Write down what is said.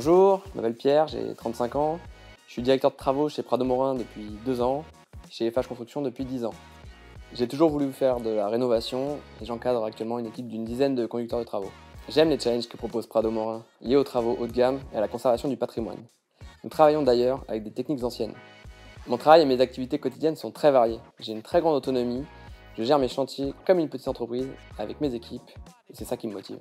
Bonjour, je m'appelle Pierre, j'ai 35 ans. Je suis directeur de travaux chez Prado Morin depuis 2 ans, chez FH Construction depuis 10 ans. J'ai toujours voulu faire de la rénovation et j'encadre actuellement une équipe d'une dizaine de conducteurs de travaux. J'aime les challenges que propose Prado Morin, liés aux travaux haut de gamme et à la conservation du patrimoine. Nous travaillons d'ailleurs avec des techniques anciennes. Mon travail et mes activités quotidiennes sont très variées. J'ai une très grande autonomie, je gère mes chantiers comme une petite entreprise avec mes équipes et c'est ça qui me motive.